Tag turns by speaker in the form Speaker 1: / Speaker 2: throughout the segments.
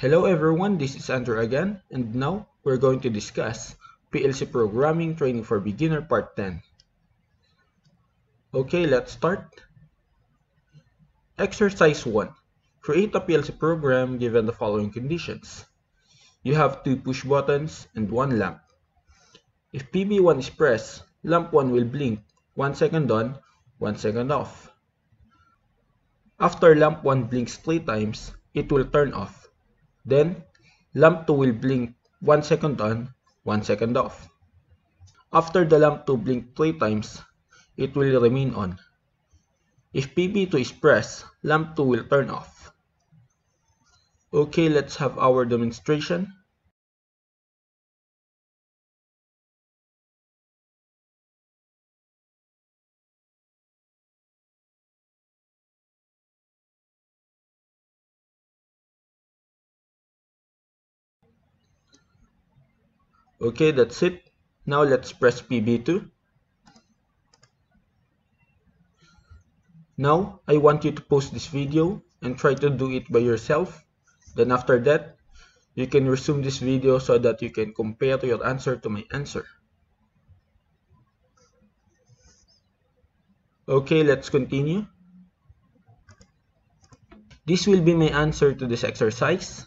Speaker 1: Hello everyone, this is Andrew again, and now we're going to discuss PLC Programming Training for Beginner Part 10. Okay, let's start. Exercise 1. Create a PLC program given the following conditions. You have two push buttons and one lamp. If PB1 is pressed, lamp 1 will blink 1 second on, 1 second off. After lamp 1 blinks 3 times, it will turn off. Then, lamp 2 will blink 1 second on, 1 second off. After the lamp 2 blink 3 times, it will remain on. If PB2 is pressed, lamp 2 will turn off. Okay, let's have our demonstration. Okay, that's it. Now let's press PB2. Now, I want you to pause this video and try to do it by yourself. Then after that, you can resume this video so that you can compare your answer to my answer. Okay, let's continue. This will be my answer to this exercise.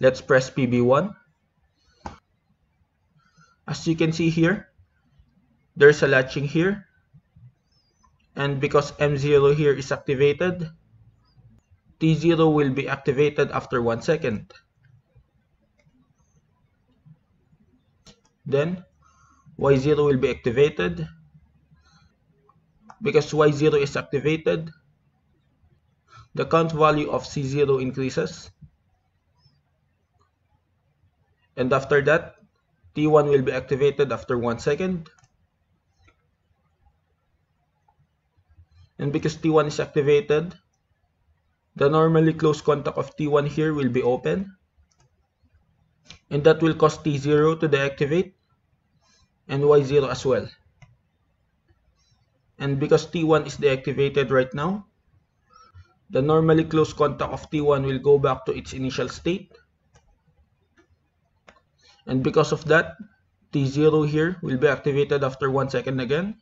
Speaker 1: Let's press PB1. As you can see here, there's a latching here. And because M0 here is activated, T0 will be activated after 1 second. Then, Y0 will be activated. Because Y0 is activated, the count value of C0 increases and after that T1 will be activated after 1 second. And because T1 is activated the normally closed contact of T1 here will be open. And that will cause T0 to deactivate and Y0 as well. And because T1 is deactivated right now the normally closed contact of T1 will go back to its initial state and because of that T0 here will be activated after 1 second again.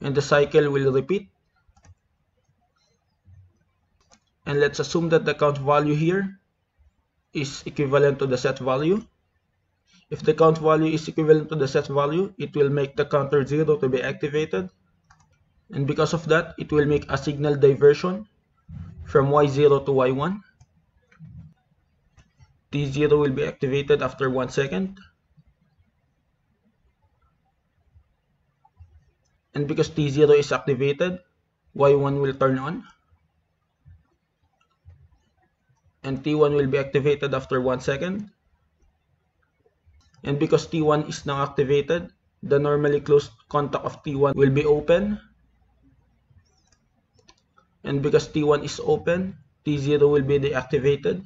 Speaker 1: And the cycle will repeat. And let's assume that the count value here is equivalent to the set value. If the count value is equivalent to the set value it will make the counter 0 to be activated. And because of that it will make a signal diversion from y0 to y1 T0 will be activated after 1 second. And because T0 is activated, Y1 will turn on. And T1 will be activated after 1 second. And because T1 is now activated, the normally closed contact of T1 will be open. And because T1 is open, T0 will be deactivated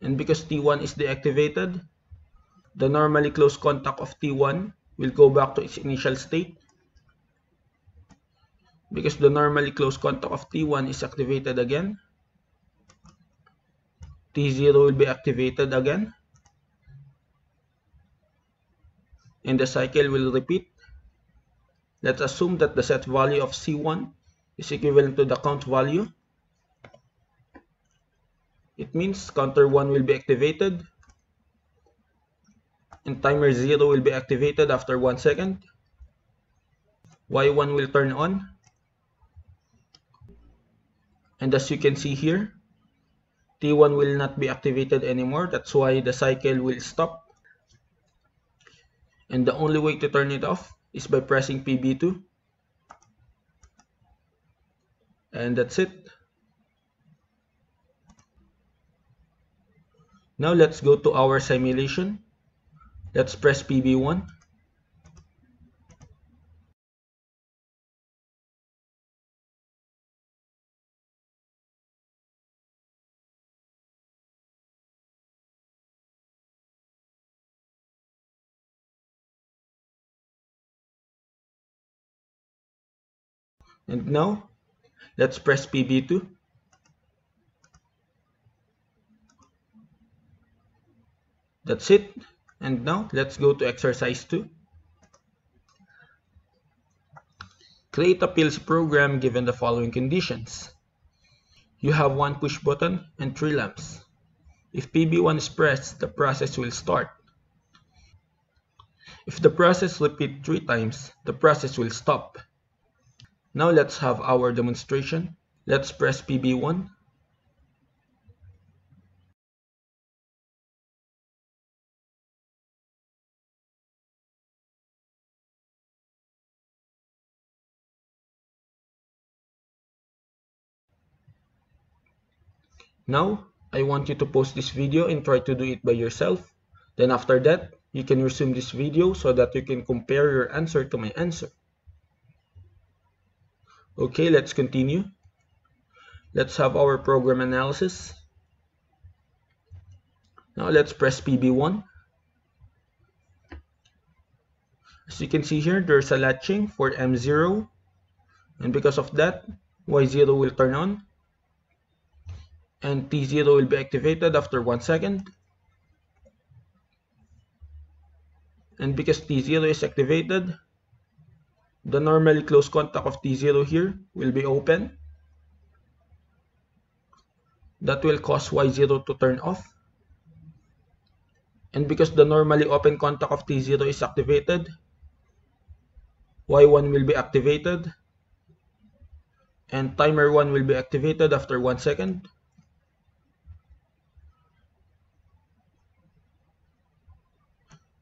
Speaker 1: and because T1 is deactivated, the normally closed contact of T1 will go back to its initial state. Because the normally closed contact of T1 is activated again, T0 will be activated again. And the cycle will repeat. Let's assume that the set value of C1 is equivalent to the count value it means counter 1 will be activated and timer 0 will be activated after 1 second. Y1 will turn on. And as you can see here, T1 will not be activated anymore. That's why the cycle will stop. And the only way to turn it off is by pressing PB2. And that's it. Now let's go to our simulation. Let's press PB1. And now, let's press PB2. That's it. And now let's go to exercise 2. Create a PLC program given the following conditions. You have one push button and three lamps. If PB1 is pressed, the process will start. If the process repeats three times, the process will stop. Now let's have our demonstration. Let's press PB1 Now, I want you to pause this video and try to do it by yourself. Then after that, you can resume this video so that you can compare your answer to my answer. Okay, let's continue. Let's have our program analysis. Now let's press PB1. As you can see here, there's a latching for M0. And because of that, Y0 will turn on and T0 will be activated after 1 second. And because T0 is activated, the normally closed contact of T0 here will be open. That will cause Y0 to turn off. And because the normally open contact of T0 is activated, Y1 will be activated. And timer 1 will be activated after 1 second.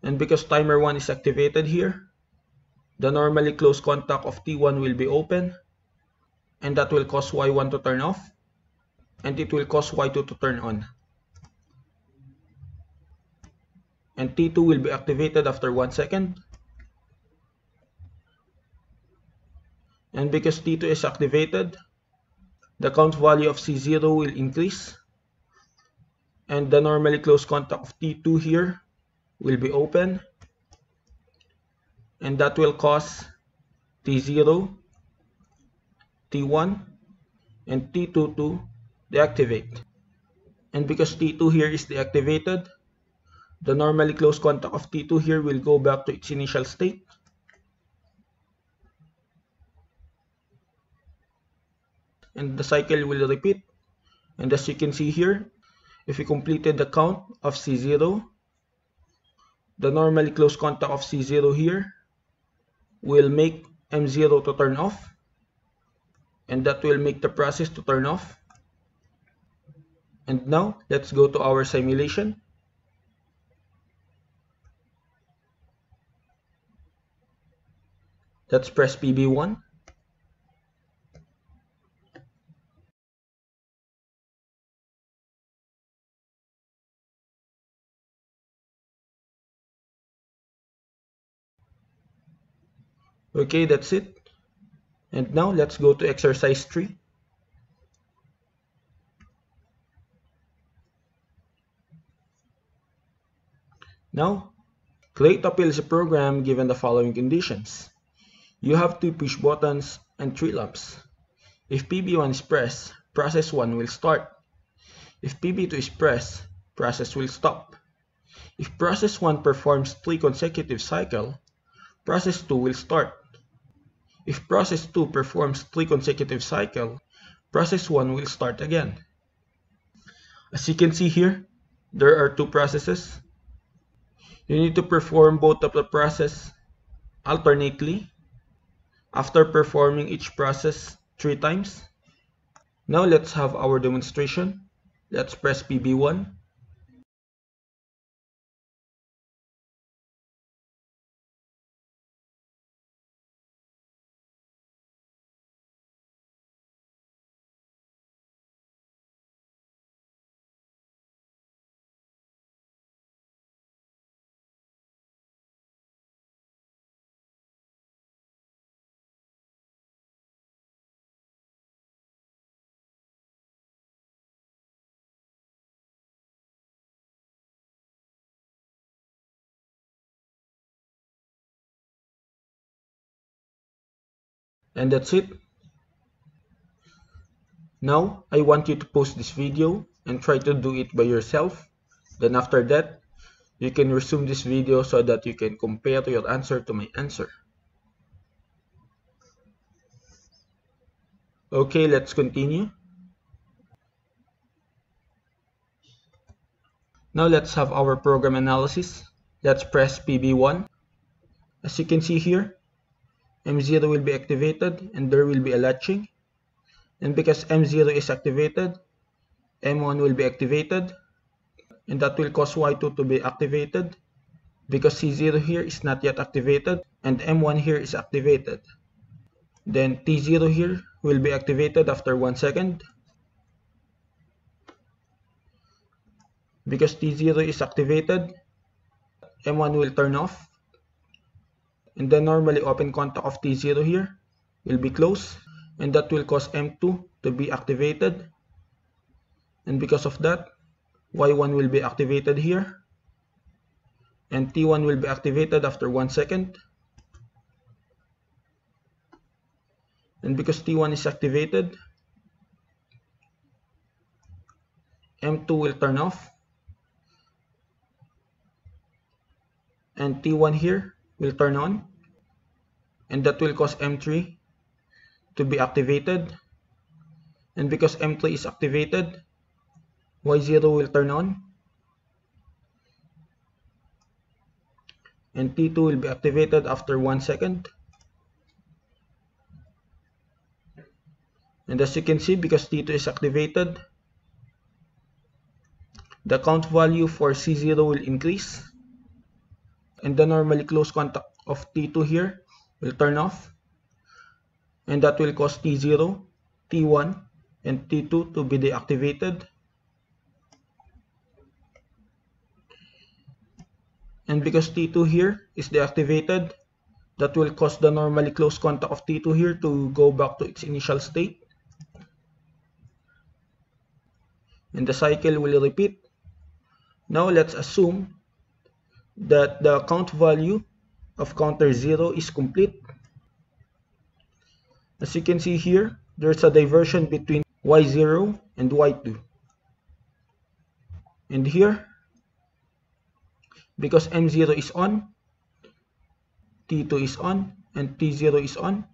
Speaker 1: And because timer 1 is activated here, the normally closed contact of T1 will be open and that will cause Y1 to turn off and it will cause Y2 to turn on. And T2 will be activated after 1 second. And because T2 is activated, the count value of C0 will increase and the normally closed contact of T2 here will be open and that will cause T0, T1 and T2 to deactivate. And because T2 here is deactivated, the normally closed contact of T2 here will go back to its initial state. And the cycle will repeat. And as you can see here, if we completed the count of C0, the normally closed contact of C0 here will make M0 to turn off and that will make the process to turn off. And now let's go to our simulation. Let's press PB1. Okay, that's it. And now let's go to exercise 3. Now, create a PLC program given the following conditions. You have two push buttons and three lamps. If PB1 is pressed, process 1 will start. If PB2 is pressed, process will stop. If process 1 performs 3 consecutive cycles, process 2 will start. If process 2 performs 3 consecutive cycles, process 1 will start again. As you can see here, there are two processes. You need to perform both of the process alternately after performing each process three times. Now let's have our demonstration. Let's press PB1 And that's it. Now, I want you to post this video and try to do it by yourself. Then after that, You can resume this video so that you can compare your answer to my answer. Okay, let's continue. Now let's have our program analysis. Let's press PB1. As you can see here, M0 will be activated and there will be a latching. And because M0 is activated, M1 will be activated and that will cause Y2 to be activated because C0 here is not yet activated and M1 here is activated. Then T0 here will be activated after 1 second. Because T0 is activated, M1 will turn off. And the normally open contact of T0 here will be closed. And that will cause M2 to be activated. And because of that, Y1 will be activated here. And T1 will be activated after 1 second. and because T1 is activated M2 will turn off and T1 here will turn on and that will cause M3 to be activated. And because M3 is activated Y0 will turn on and T2 will be activated after 1 second. And as you can see because T2 is activated the count value for C0 will increase and the normally close contact of T2 here will turn off. And that will cause T0, T1 and T2 to be deactivated. And because T2 here is deactivated that will cause the normally close contact of T2 here to go back to its initial state. And the cycle will repeat. Now let's assume that the count value of counter 0 is complete. As you can see here, there's a diversion between y0 and y2. And here, because m0 is on, t2 is on, and t0 is on,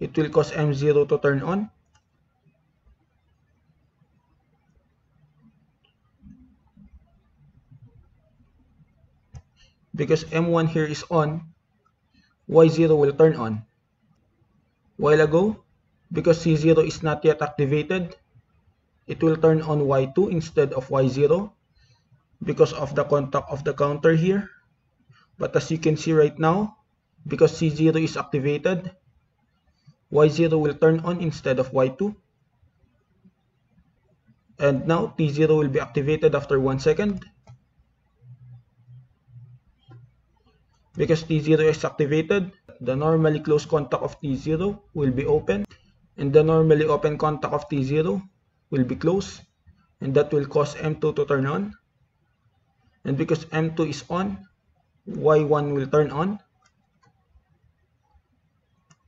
Speaker 1: it will cause m0 to turn on because M1 here is on, Y0 will turn on. While ago, because C0 is not yet activated, it will turn on Y2 instead of Y0 because of the contact of the counter here. But as you can see right now, because C0 is activated, Y0 will turn on instead of Y2. And now T0 will be activated after 1 second. Because T0 is activated, the normally closed contact of T0 will be open and the normally open contact of T0 will be closed and that will cause M2 to turn on. And because M2 is on, Y1 will turn on.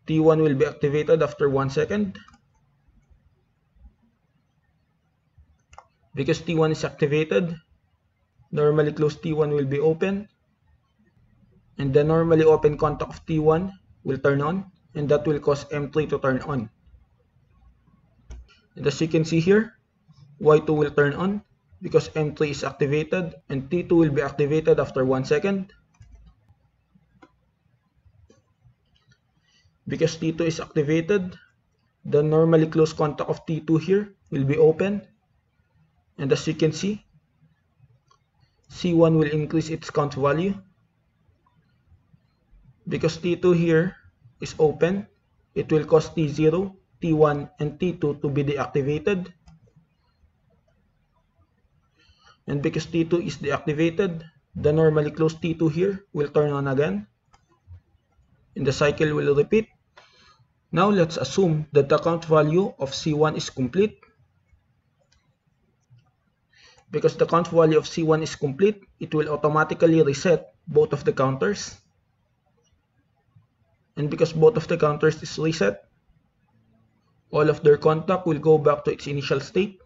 Speaker 1: T1 will be activated after 1 second. Because T1 is activated, normally closed T1 will be open and the normally open contact of T1 will turn on and that will cause M3 to turn on. And as you can see here, Y2 will turn on because M3 is activated and T2 will be activated after 1 second. Because T2 is activated, the normally closed contact of T2 here will be open and as you can see, C1 will increase its count value because T2 here is open, it will cause T0, T1, and T2 to be deactivated. And because T2 is deactivated, the normally closed T2 here will turn on again. And the cycle will repeat. Now let's assume that the count value of C1 is complete. Because the count value of C1 is complete, it will automatically reset both of the counters and because both of the counters is reset all of their contact will go back to its initial state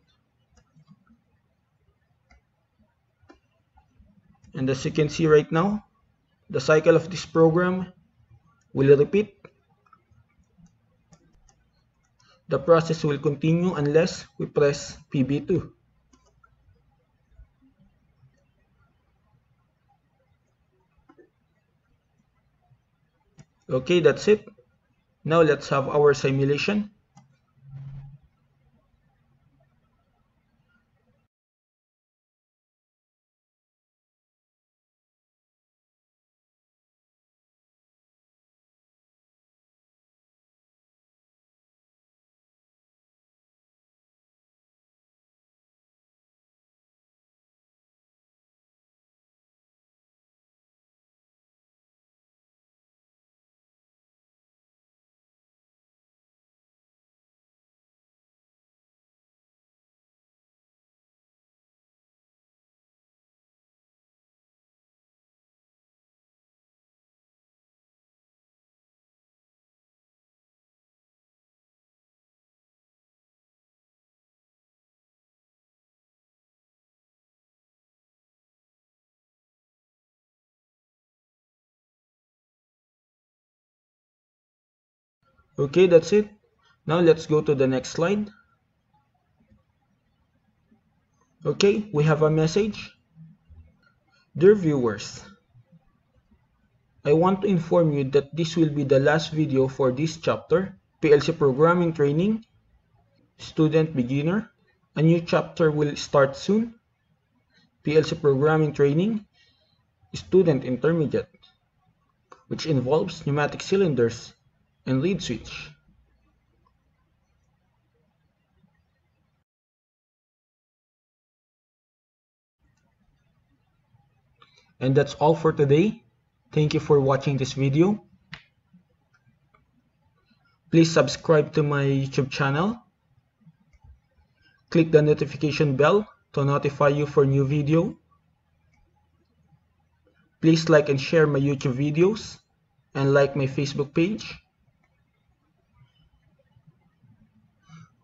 Speaker 1: And as you can see right now, the cycle of this program will repeat. The process will continue unless we press PB2. Okay, that's it. Now let's have our simulation. Okay, that's it. Now let's go to the next slide. Okay, we have a message. Dear viewers, I want to inform you that this will be the last video for this chapter, PLC Programming Training, Student Beginner. A new chapter will start soon, PLC Programming Training, Student Intermediate, which involves pneumatic cylinders and reed switch. And that's all for today. Thank you for watching this video. Please subscribe to my YouTube channel. Click the notification bell to notify you for new video. Please like and share my YouTube videos and like my Facebook page.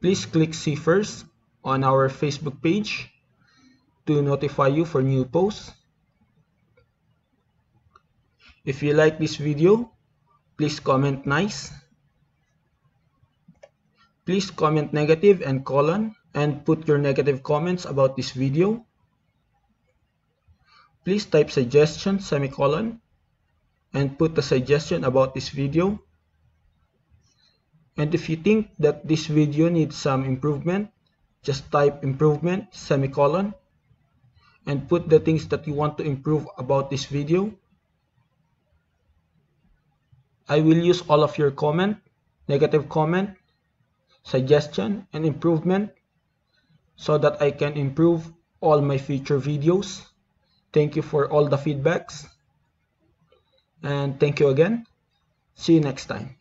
Speaker 1: Please click see first on our Facebook page to notify you for new posts. If you like this video, please comment nice. Please comment negative and colon and put your negative comments about this video. Please type suggestion semicolon and put the suggestion about this video. And if you think that this video needs some improvement, just type improvement semicolon and put the things that you want to improve about this video. I will use all of your comment, negative comment, suggestion, and improvement so that I can improve all my future videos. Thank you for all the feedbacks. And thank you again. See you next time.